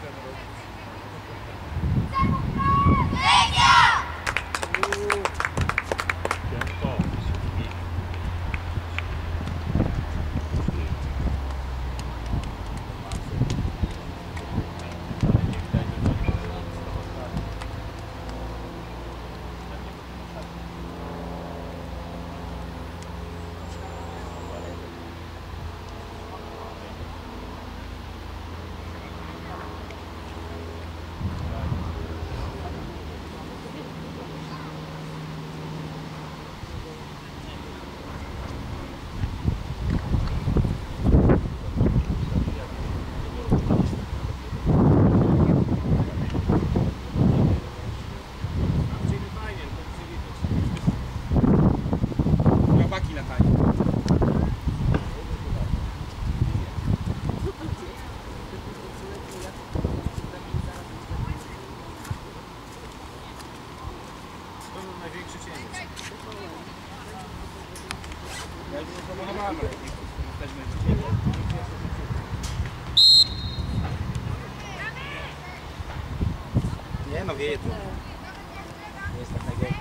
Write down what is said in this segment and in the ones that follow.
Gracias. Nie no, wieje. Nie jest tak najgorzej.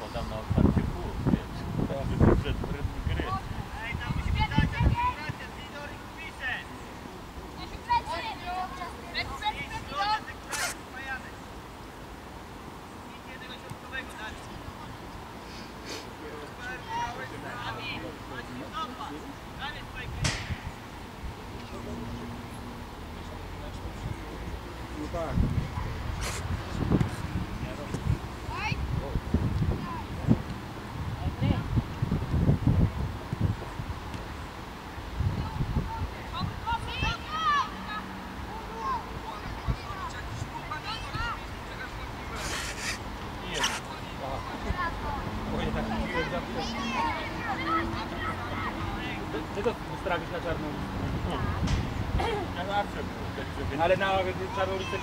Podam na otwarcie pół, więc przed rytm gry. No tak. Nie jest. Bo nie tak mówiłem zawsze. Ty to wystrawisz na czarną listę. Tak żeby... Ale na czarną listę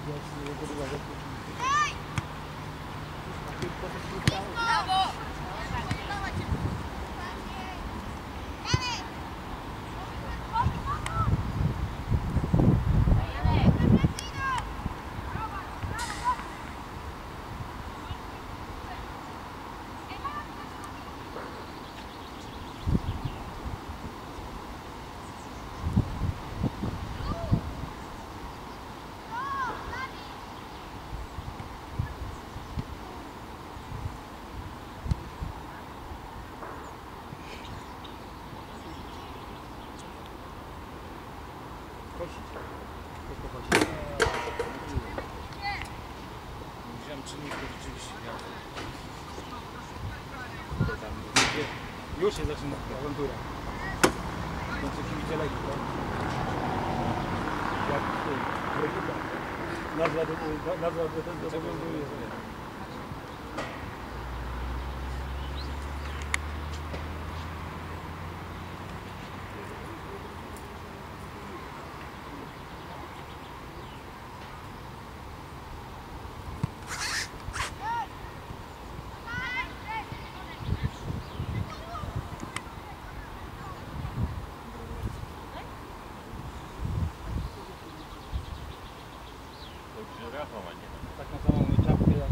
Bravo! Się zaczyna awantura. Znaczy kibice legi, tak? Jak w tym, Regita. Nazwa, do- nazwa do- do- zobowiązuje. To Rafał, a nie. Tak na samą czapkę jak...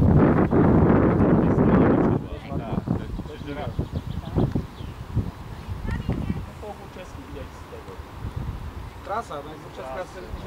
Tak, to jest przecież Rafał. Pokój czeski widać z tego. Trasa, no jest czeska z tysiąclecia.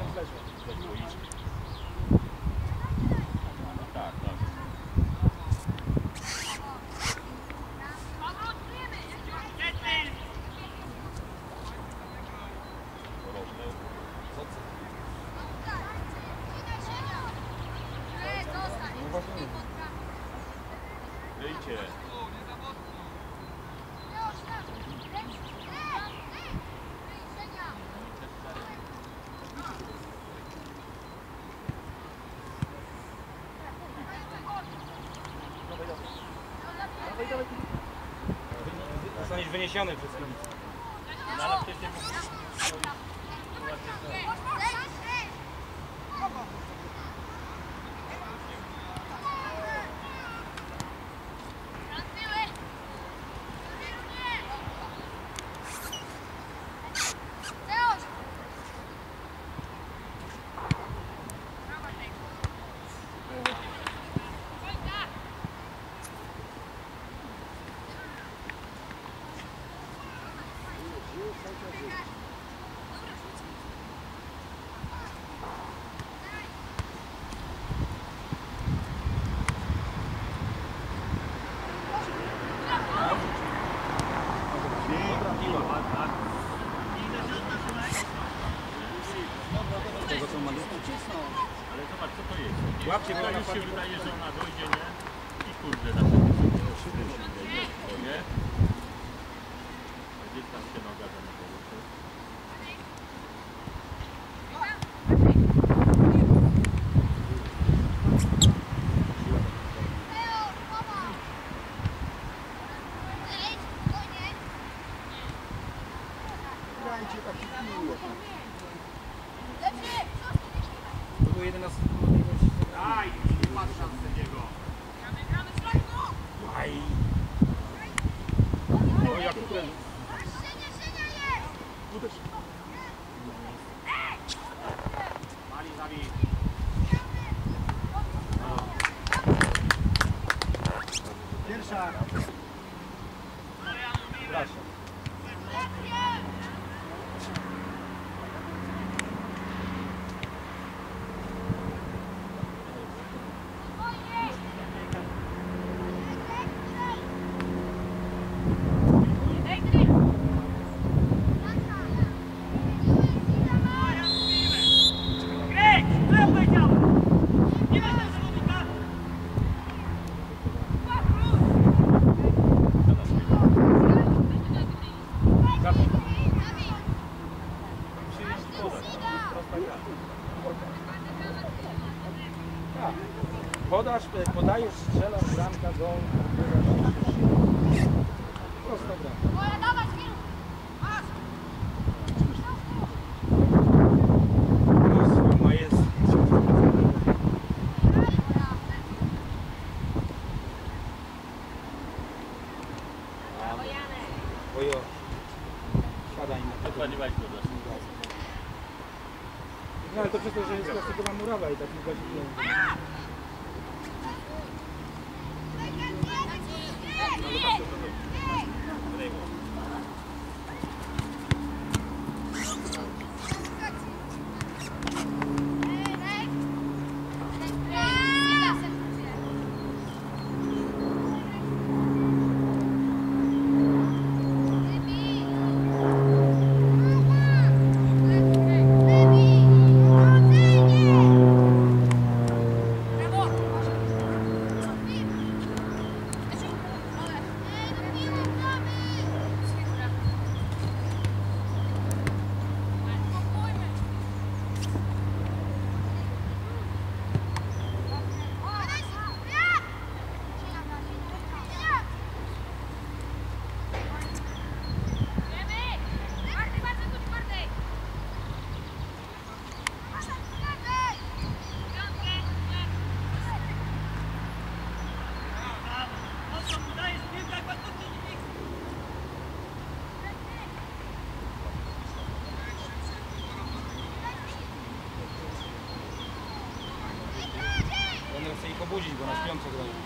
wyniesiony przez komisję. Zobacz, co to jest. Łapcie, to już się wydaje, że ona dojdzie, nie? I kurde, na to nie? Gdzieś tam się noga zamyka. to przez to, że jest plastykowa murawa i tak чемпион тогда.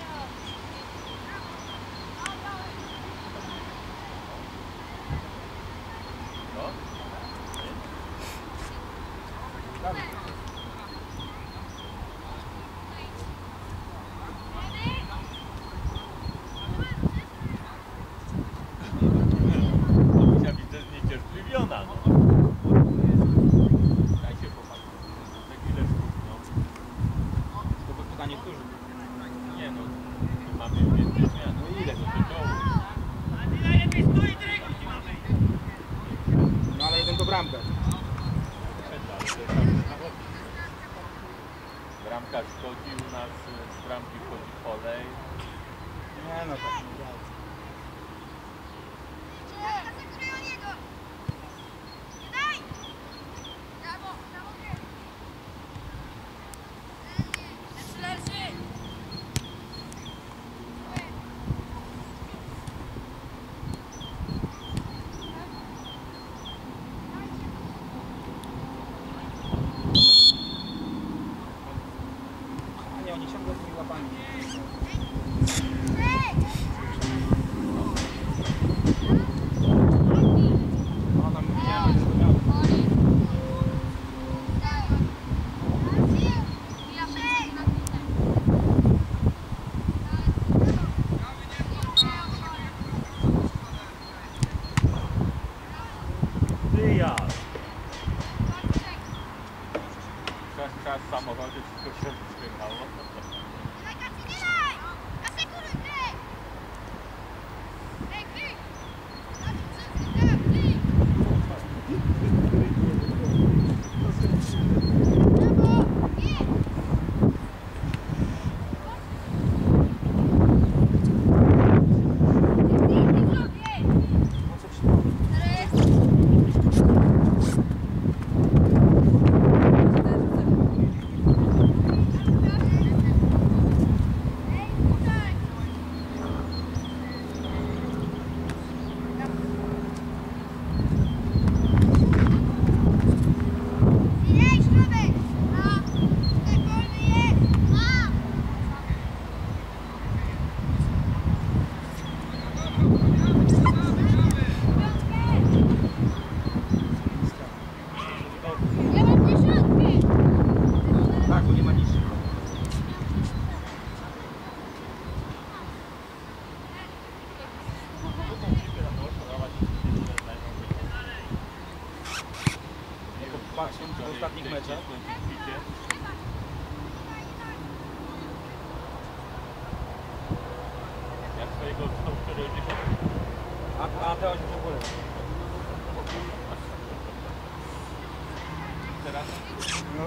No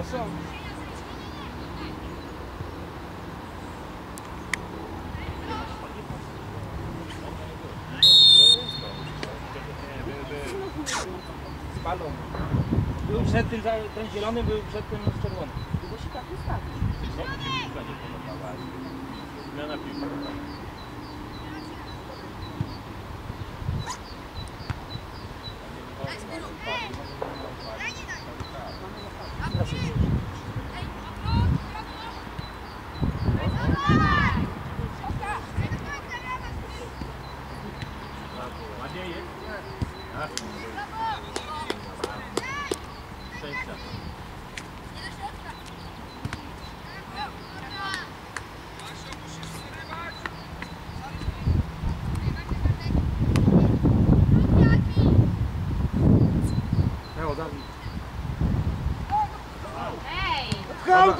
są. Spadł. Był przed tym, ten zielony był przed tym z czerwonym. Długo się tak ustawił. Zmiana piłki.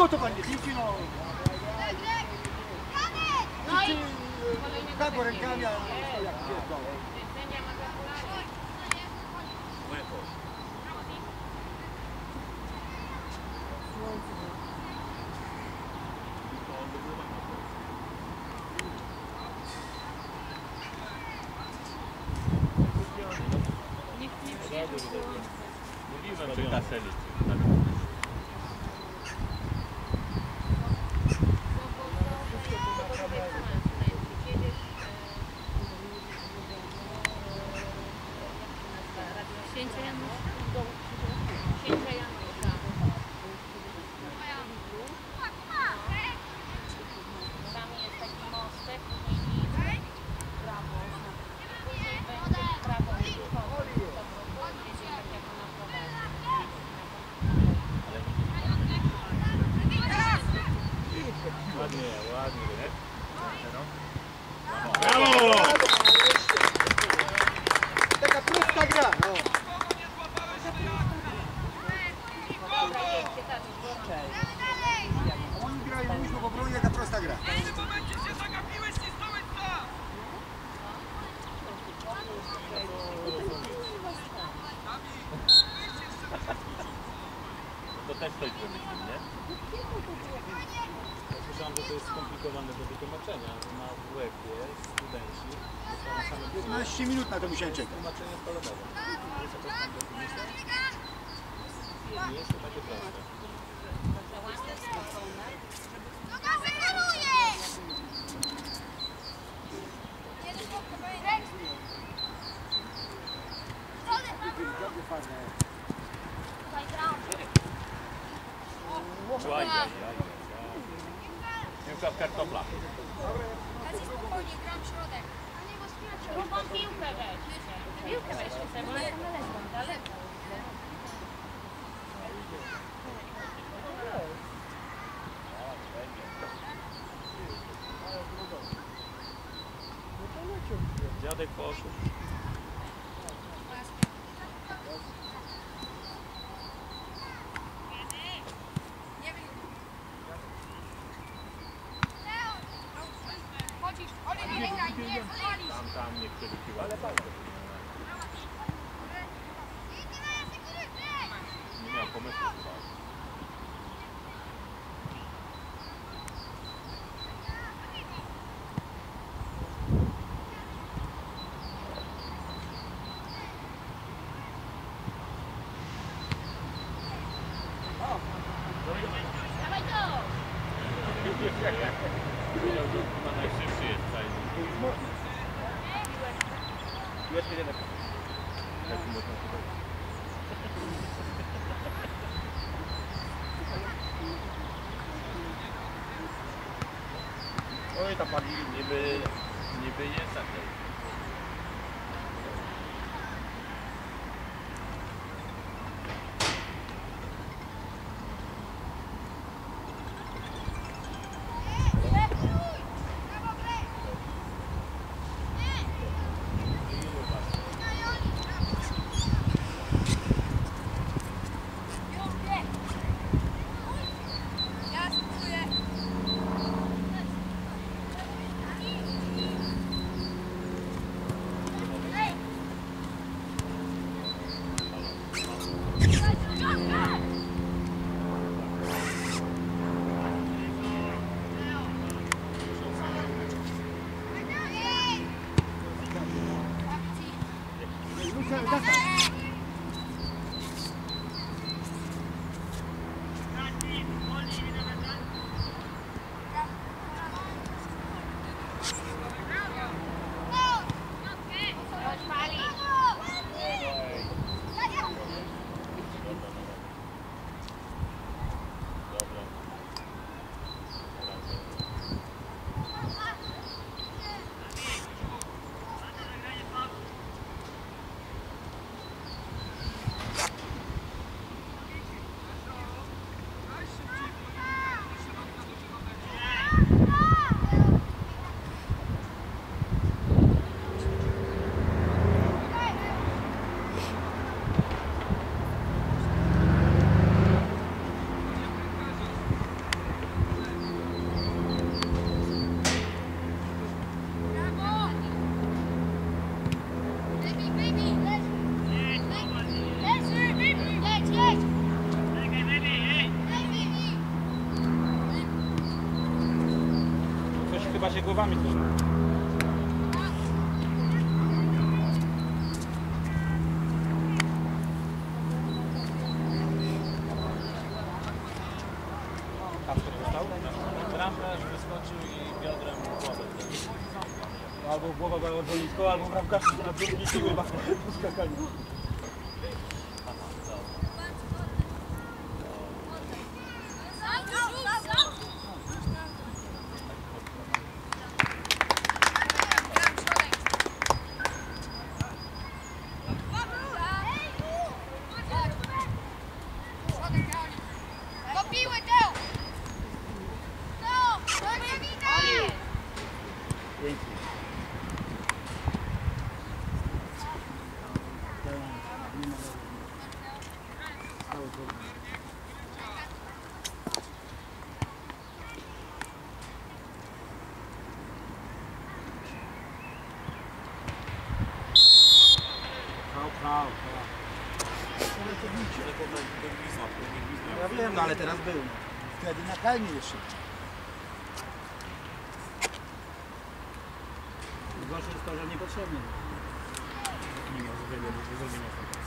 ごかにです Yeah, we'll add me to it. Yeah, I know. Piłka w kartofla. Drugą piłkę weźcie. Piłkę weźcie sobie, bo lecą na lecą. Daleko. Dziadek poszedł. Tam, tam, nie przerykiwa. Nie miał pomysłu chyba. Dawaj to! Wiedział, że chyba najszybszy jest fajny. Piłeczkę nie tak. Można tutaj. Oj, ta pani. Niby, niby jest okej. Vai, vai, vai. Się głowami też. Bramkarz wyskoczył i biodrem głowę. Albo głowa była boisko, albo bramkarz na drugi siły chyba Ja wiem, no ale teraz był. Wtedy na kalnie jeszcze. Gorsze jest to, że niepotrzebnie. Nie miał zrobienia. zrobienia.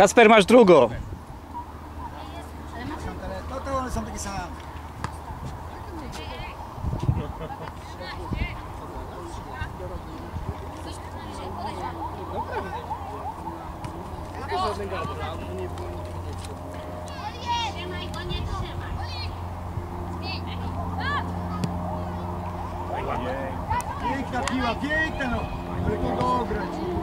Kasper, masz drugą. No to one są takie same. Piękna piła, piękna no! Ale to dograć!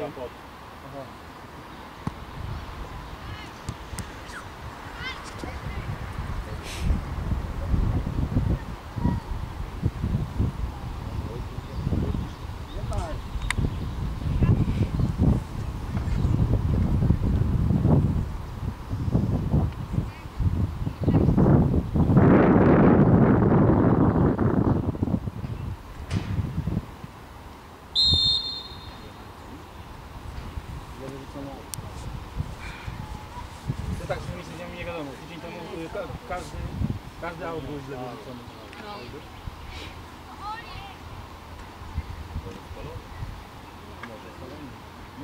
jump up.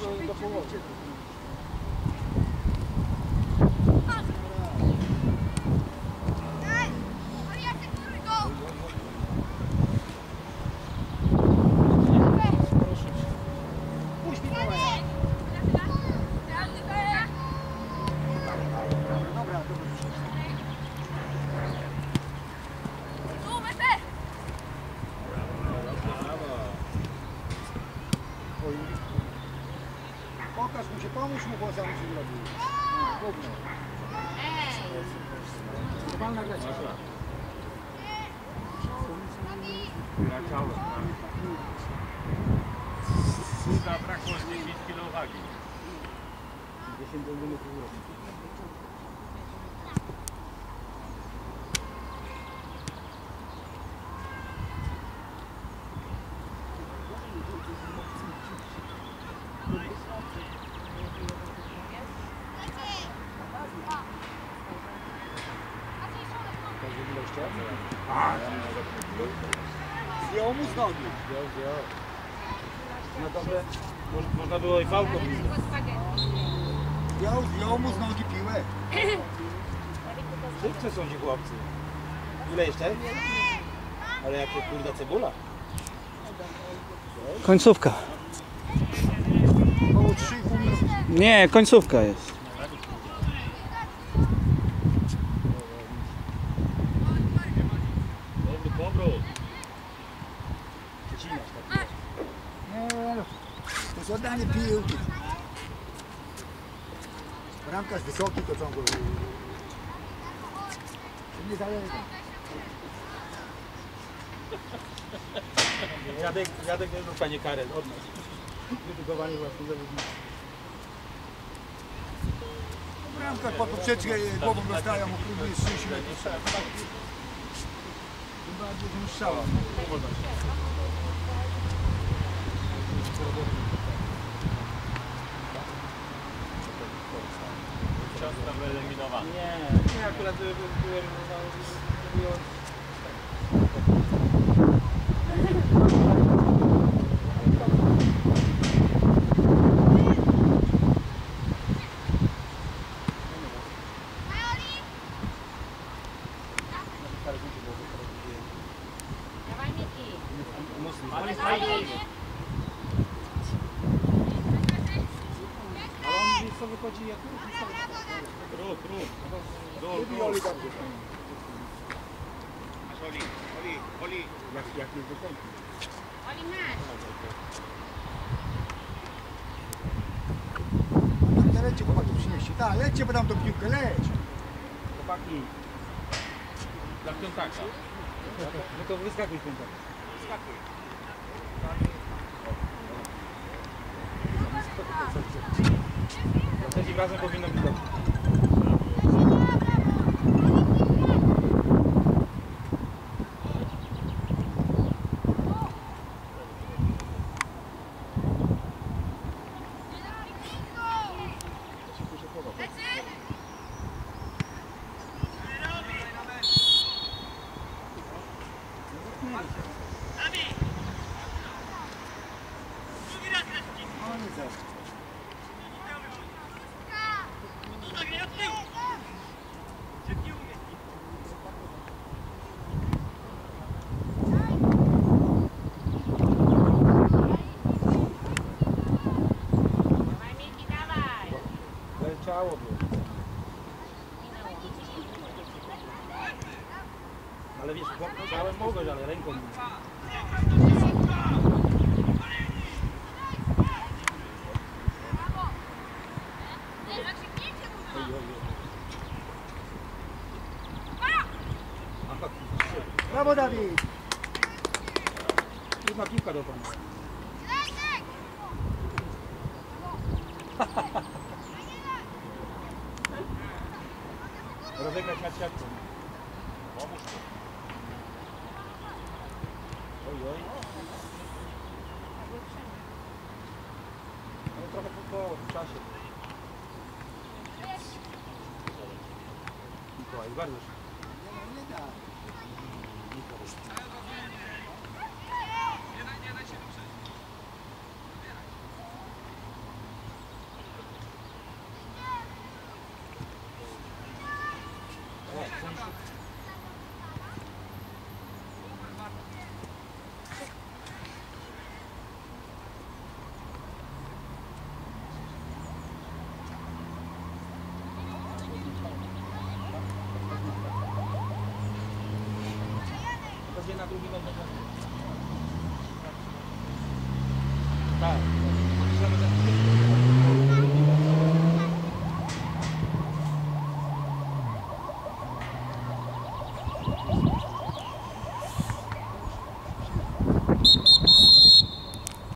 No, Și pe amul și mă poate să amul și de la bine. Poc mă. Normal n-a grea ceva. Era ceaulă. Sunt abracos de 5 kg. Deci îndrăgăm cu urmă. Można było i fałką. Zdjął, zdjął mu z nogi piłę. Szybcy są ci chłopcy. Ile jeszcze? Ale jakie kurde cebula. Końcówka. Około 3,5 minuty. Nie, końcówka jest. Dobry powrót. Przecinasz tak. Nie no, to jest oddanie piłki. Bramkarz wysoki, to. To nie zależy. Jadek, Jadek nie dostanie karę od nas. Krytykowanie własnych zawodników. Bramkarz po poprzeczkę głową dostają, strzelić na Tym bardziej, że mu strzała. Nie, nie akurat byłem no to wyskakuj z piątek. Skakuj. Za trzecim razem powinno Brawo Dawid. Trudna piłka do pana. Rozegrać na siatką. Pomóż mu. Oj, oj. No trochę po, po w czasie. Mikołaj, bardzo szybko.